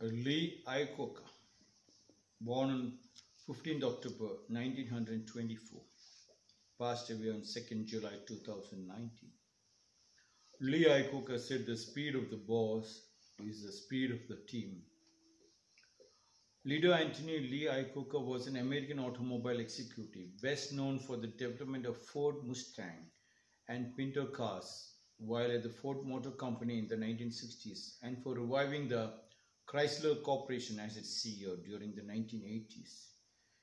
Lee Iacocca, born on 15th October 1924, passed away on 2nd July 2019. Lee Iacocca said the speed of the boss is the speed of the team. Leader Anthony Lee Iacocca was an American automobile executive, best known for the development of Ford Mustang and Pinto cars while at the Ford Motor Company in the 1960s and for reviving the Chrysler Corporation as its CEO during the 1980s.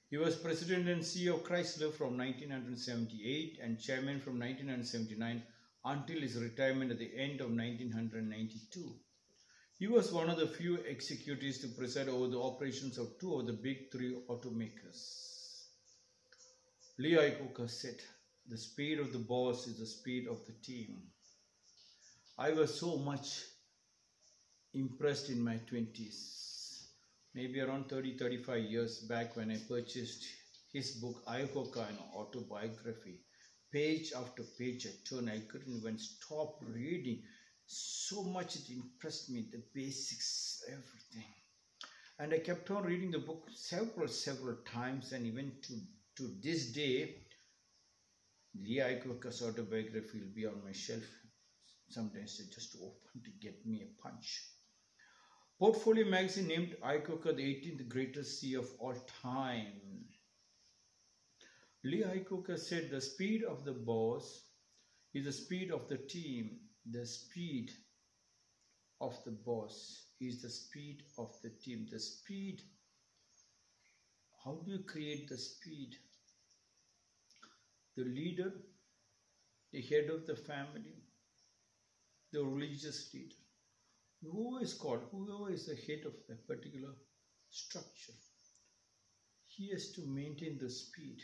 He was president and CEO of Chrysler from 1978 and chairman from 1979 until his retirement at the end of 1992. He was one of the few executives to preside over the operations of two of the big three automakers. Lee Iacocca said, The speed of the boss is the speed of the team. I was so much impressed in my 20s, maybe around 30 35 years back when I purchased his book, Iacocca, an autobiography. Page after page I turned, I couldn't even stop reading. So much it impressed me, the basics, everything. And I kept on reading the book several, several times, and even to, to this day, Lee Iacocca's autobiography will be on my shelf. Sometimes I just open to get me a punch. Portfolio magazine named Iacocca the 18th greatest CEO of all time. Lee Iacocca said the speed of the boss is the speed of the team. The speed of the boss is the speed of the team. The speed, how do you create the speed? The leader, the head of the family, the religious leader, whoever is called, whoever is the head of a particular structure, he has to maintain the speed.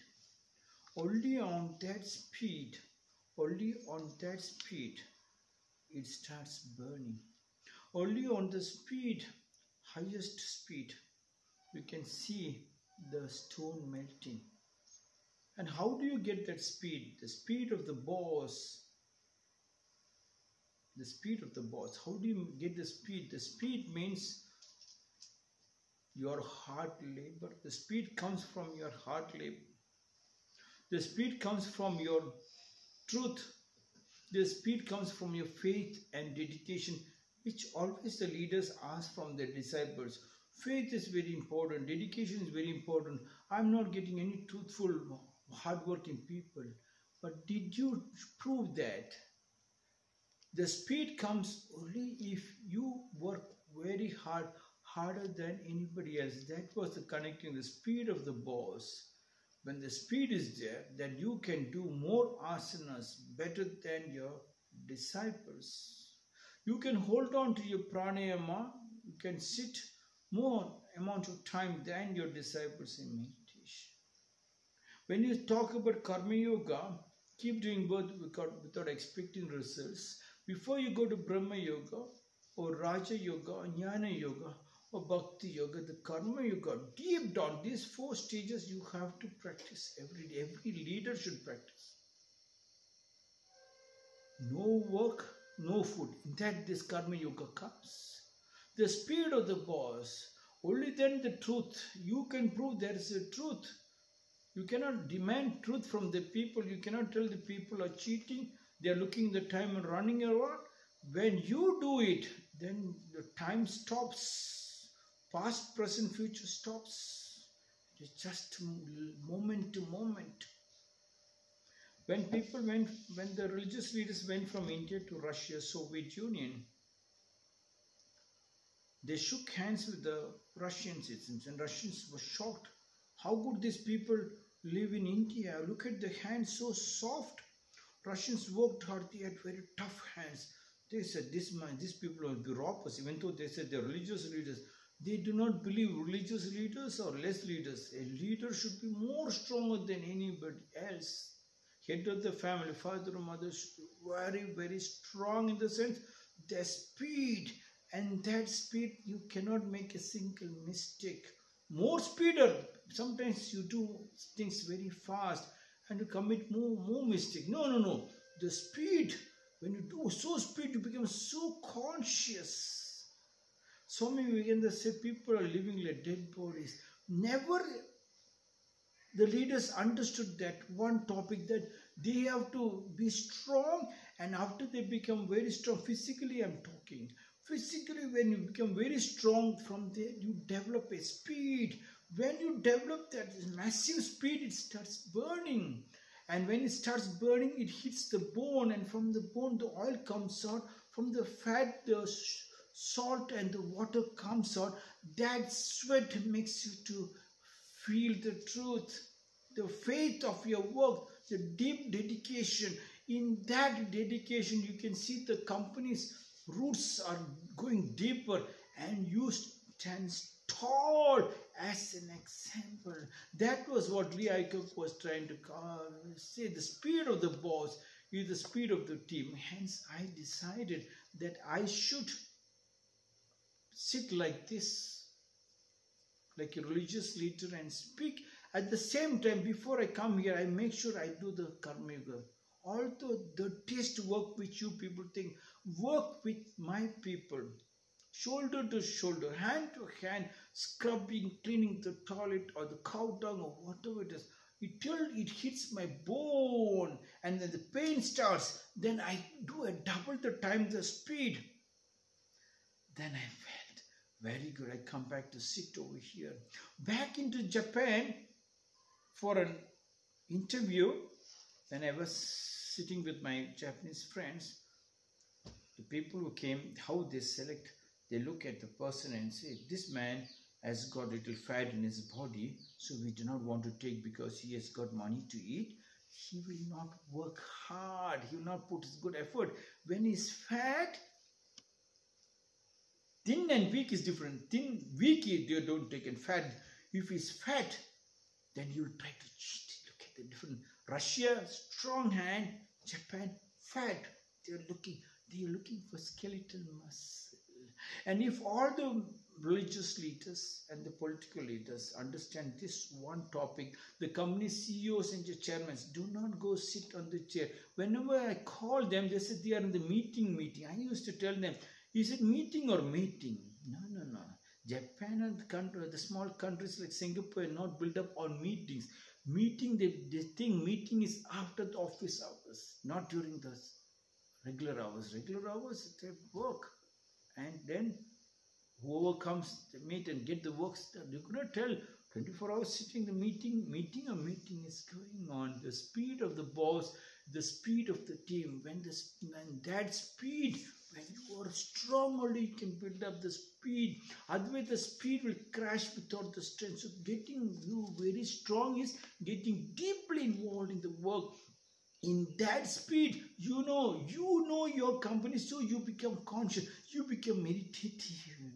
Only on that speed, only on that speed, it starts burning. Only on the speed, highest speed, you can see the stone melting. And how do you get that speed? The speed of the boss. The speed of the boss. How do you get the speed? The speed means your hard labor. The speed comes from your hard labor. The speed comes from your truth. The speed comes from your faith and dedication, which always the leaders ask from their disciples. Faith is very important, dedication is very important. I'm not getting any truthful, hardworking people. But did you prove that? The speed comes only if you work very hard, harder than anybody else. That was the connecting the speed of the boss when the speed is there, then you can do more asanas better than your disciples. You can hold on to your pranayama, you can sit more amount of time than your disciples in meditation. When you talk about karma yoga, keep doing both without, without expecting results. Before you go to Brahma yoga or Raja yoga or Jnana yoga, or bhakti yoga, the karma yoga, deep down, these four stages you have to practice every day. Every leader should practice. No work, no food. In that, this karma yoga comes. The speed of the boss, only then the truth. You can prove there is a truth. You cannot demand truth from the people. You cannot tell the people are cheating. They are looking the time and running around. When you do it, then the time stops past, present, future stops. It is just moment to moment. When people went, when the religious leaders went from India to Russia, Soviet Union, they shook hands with the Russian citizens, and Russians were shocked. How could these people live in India? Look at the hands, so soft. Russians worked hard; they had very tough hands. They said, "This man, these people are bureaucrats." Even though they said they're religious leaders, they do not believe religious leaders or less leaders. A leader should be more stronger than anybody else. Head of the family, father or mother, should be very, very strong in the sense their speed. And that speed, you cannot make a single mistake. More speeder. Sometimes you do things very fast and you commit more, more mistake. No, no, no. The speed, when you do so speed, you become so conscious so Swami Vivekananda said people are living like dead bodies. Never the leaders understood that one topic that they have to be strong and after they become very strong physically i'm talking physically when you become very strong from there you develop a speed when you develop that massive speed it starts burning. And when it starts burning it hits the bone. And from the bone the oil comes out. From the fat the salt and the water comes out. That sweat makes you to feel the truth the faith of your work the deep dedication. In that dedication you can see the company's roots are going deeper. And you stand tall as an example. That was what Lee Iacocca was trying to say. The speed of the boss is the speed of the team. Hence, I decided that I should sit like this, like a religious leader and speak. At the same time, before I come here, I make sure I do the Karma Yoga. Although the test work which you people think, work with my people shoulder to shoulder, hand to hand, scrubbing, cleaning the toilet or the cow dung or whatever it is, until it hits my bone and then the pain starts, then I do a double the time, the speed. Then I felt very good. I come back to sit over here. Back into Japan for an interview when I was sitting with my Japanese friends. The people who came, how they select they look at the person and say, this man has got little fat in his body, so we do not want to take because he has got money to eat. He will not work hard. He will not put his good effort. When he's fat, thin and weak is different. Thin, weak, you don't take and fat. If he's fat, then he will try to cheat. Look at the different. Russia, strong hand. Japan, fat. They're looking, they're looking for skeletal muscle. And if all the religious leaders and the political leaders understand this one topic, the company CEOs and the chairmen do not go sit on the chair. Whenever I call them, they say they are in the meeting, meeting. I used to tell them, is it meeting or meeting? No, no, no. Japan and the, country, the small countries like Singapore are not built up on meetings. Meeting, they, they think meeting is after the office hours, not during the regular hours. Regular hours, they work and then whoever comes to meet and get the works done. You could not tell 24 hours sitting the meeting, meeting or meeting is going on. The speed of the boss, the speed of the team. When this when that speed, when you are strong only you can build up the speed. Otherwise the speed will crash without the strength. So getting you very strong is getting deeply involved in the work in that speed you know you know your company so you become conscious you become meditative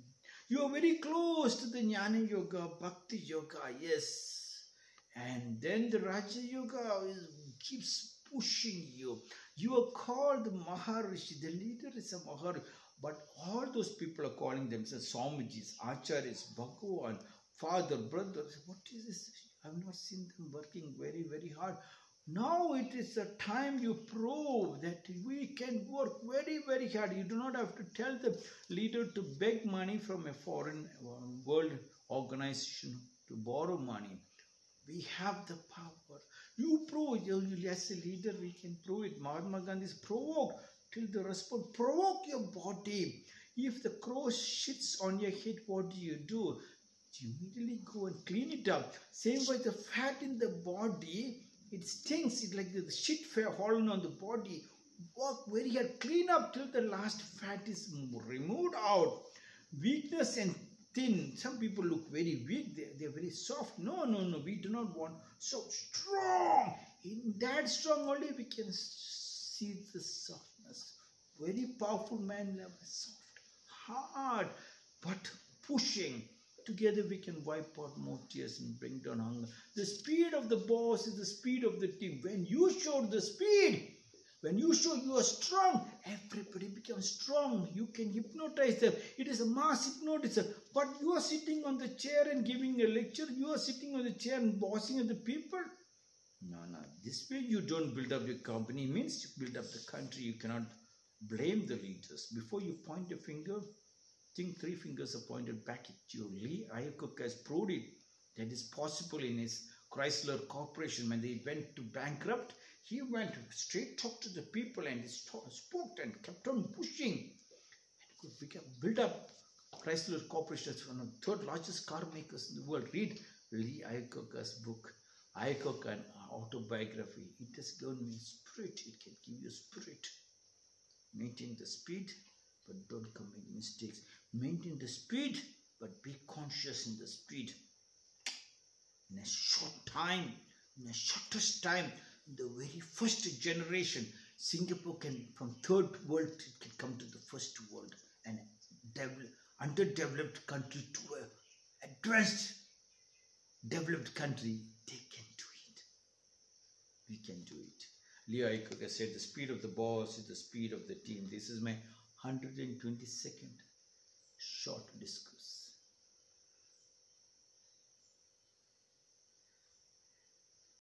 you are very close to the jnana yoga bhakti yoga yes. And then the raja yoga is, keeps pushing you. You are called maharishi the leader is a maharishi but all those people are calling themselves swamijis acharyas bhagavan father brother. What is this? I have not seen them working very very hard now it is the time you prove that we can work very, very hard. You do not have to tell the leader to beg money from a foreign uh, world organization to borrow money. We have the power. You prove, you, as a leader, we can prove it. Mahatma Gandhi is provoked till the response. Provoke your body. If the crow shits on your head, what do you do? You immediately go and clean it up. Same way the fat in the body it stinks. It's like the shit falling on the body. Work very hard. Clean up till the last fat is removed out. Weakness and thin. Some people look very weak. They, they're very soft. No, no, no. We do not want so strong. In that strong only we can see the softness. Very powerful man soft. Hard. But pushing Together we can wipe out more tears and bring down hunger. The speed of the boss is the speed of the team. When you show the speed, when you show you are strong, everybody becomes strong. You can hypnotize them. It is a mass hypnotism. But you are sitting on the chair and giving a lecture. You are sitting on the chair and bossing the people. No, no. This way you don't build up your company. It means you build up the country. You cannot blame the leaders. Before you point a finger, think three fingers are pointed back at you. Lee Iacocca has proved it that is possible in his Chrysler Corporation. When they went to bankrupt, he went straight talk to the people and he spoke and kept on pushing and could build up Chrysler Corporation as one of the third largest car makers in the world. Read Lee Iacocca's book, Iacocca, an autobiography. It has given me spirit. It can give you spirit. Maintain the speed, but don't commit mistakes. Maintain the speed, but be conscious in the speed. In a short time, in a shortest time, the very first generation, Singapore can, from third world, it can come to the first world, and develop, underdeveloped country to a advanced developed country, they can do it. We can do it. Leo Iacocca said, the speed of the boss is the speed of the team. This is my 122nd short discourse.